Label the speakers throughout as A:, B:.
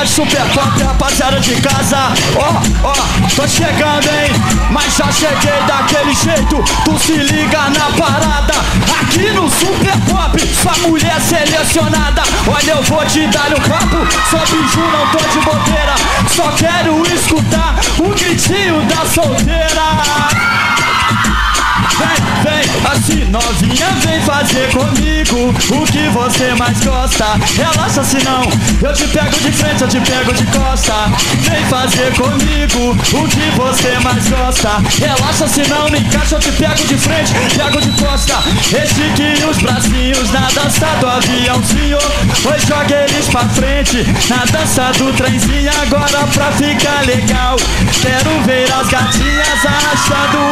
A: Rapaziada de super pop, rapaziada de casa. Ó, ó, tô chegando, hein? Mas já cheguei daquele jeito. Tu se liga na parada. Aqui no super pop Sua mulher selecionada. Olha, eu vou te dar um papo Sou biju, não tô de bobeira. Só quero escutar o gritinho da solteira. Vem, assim novinha, vem fazer comigo o que você mais gosta. Relaxa se não, eu te pego de frente, eu te pego de costa. Vem fazer comigo o que você mais gosta. Relaxa se não, me encaixa, eu te pego de frente, pego de costa. Estique os bracinhos na dança do aviãozinho. Pois joga eles pra frente na dança do trenzinho. Agora pra ficar legal, quero ver as gatinhas arrastando.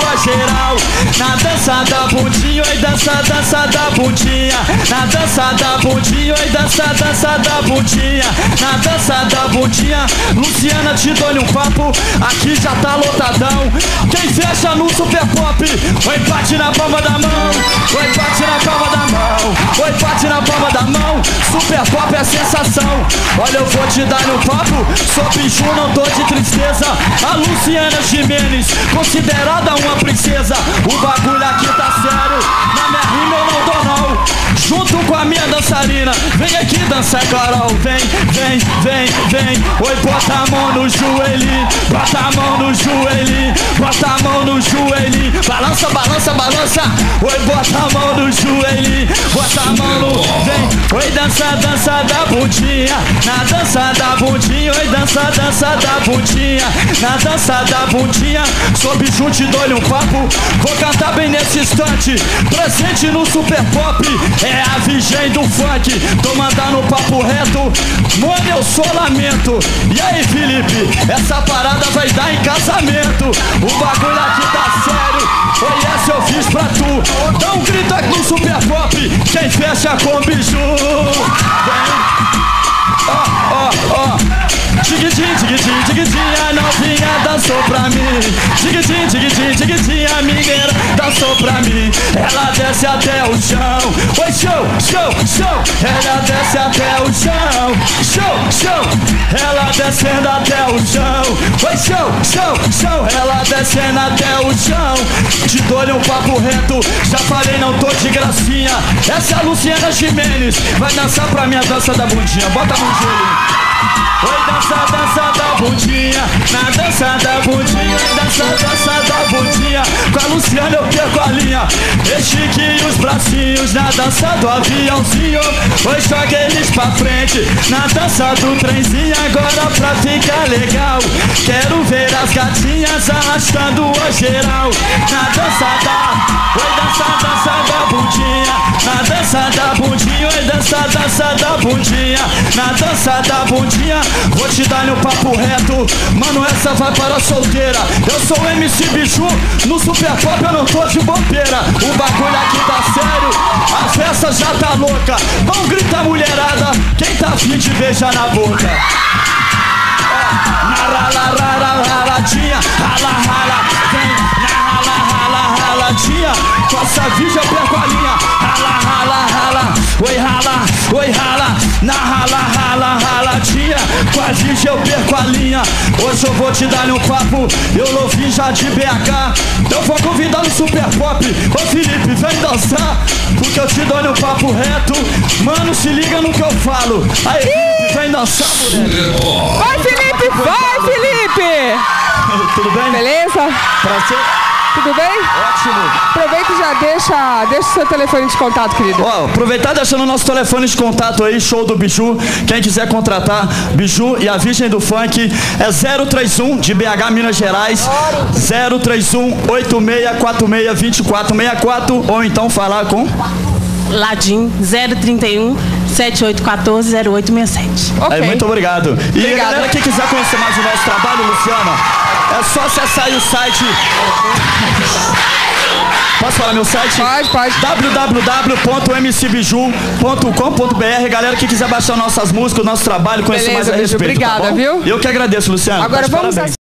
A: Na dança da bundinha, oi dança, dança da bundinha. Na dança da bundinha, oi dança, dança da bundinha. Na dança da bundinha, Luciana te dou um papo, aqui já tá lotadão. Quem fecha no super pop, oi bate na palma da mão, oi bate na palma da mão, oi bate na palma da mão. Super pop é sensação. Olha, eu vou te dar um papo, sou bicho, não tô de tristeza. A Luciana Jimenez, considerada uma princesa. O bagulho aqui tá sério, na minha rima eu não dou não. Junto com a minha dançarina, vem aqui dançar, Carol. Vem, vem, vem, vem. Oi, bota a mão no joelho, bota a mão no joelho, bota a mão no joelho. Balança, balança, balança. Oi, bota a mão no joelho, bota a mão no. Vem, oi, dança, dança Na dança da bundinha, oi, dança, dança da bundinha. Na dança da bundinha, sob junto, dou-lhe um papo. Vou cantar bem nesse instante. Presente no super pop. É a virgem do funk, tô mandando papo reto. Mano, eu sou lamento. E aí, Felipe, essa parada vai dar em casamento. O bagulho aqui tá sério. Foi essa eu fiz pra tu. Dá um grito aqui no super pop. Quem fecha com biju. Ó. Tiguitim, tiguitim, tiguitim, a novinha dançou pra mim. Tiguitim, tiguitim, tiguitim, a mineira dançou pra mim. Ela desce até o chão. Oi, show, show, show. Ela desce até o chão. Show, show. Ela descendo até o chão. Oi, show, show, show. Ela descendo até o chão. Te dou-lhe um papo reto. Já falei, não tô de gracinha. Essa é a Luciana Jimenez. Vai dançar pra minha dança da bundinha. Bota no joelho. Oi, dança, dança da bundinha. Na dança da bundinha Dança, dança da bundinha. Com a Luciana eu perco a linha. Estique os bracinhos Na dança do aviãozinho. Oi, joga eles pra frente. Na dança do trenzinho Agora pra ficar legal. Quero ver as gatinhas Arrastando a geral. Na dança da bundinha Vou te dar um papo reto, mano, essa vai para a solteira. Eu sou o MC Bichu, no Super Pop eu não tô de bobeira. O bagulho aqui tá sério, a festa já tá louca. Vão gritar mulherada, quem tá afim de beijar na boca? Rala, raladinha, rala, rala, vem na rala, rala, raladinha. Com essa vídeo eu perco a linha, rala, rala, rala, oi rala, oi rala, na rala, rala. Gente eu perco a linha. Hoje eu vou te dar um papo, eu vim já de BH. Eu vou convidar no Super Pop, ô Felipe, vem dançar, porque eu te dou um papo reto. Mano, se liga no que eu falo. Aí, Felipe, vem dançar, moleque.
B: Vai, Felipe! Vai, Felipe!
A: Tudo bem?
B: Beleza?
A: Prazer.
B: Tudo bem?
A: Ótimo.
B: Aproveita e já deixa, deixa o seu telefone de contato, querido.
A: Ó, aproveitar deixando o nosso telefone de contato aí, show do Biju. Quem quiser contratar Biju e a Virgem do Funk é 031 de BH, Minas Gerais. 031 8646 2464 ou então falar com
C: Ladim 031 7814 0867.
B: Ok.
A: Aí, muito obrigado. E
B: Obrigada.
A: a galera que quiser conhecer mais o nosso trabalho, Luciana, é só acessar aí o site. Posso falar meu site?
B: Pode, pode.
A: www.mcbiju.com.br Galera que quiser baixar nossas músicas, nosso trabalho, conhecer
B: Beleza,
A: mais a respeito.
B: obrigada,
A: tá
B: viu?
A: Eu que agradeço, Luciano.
B: Agora
A: Tá
B: vamos
A: parabéns.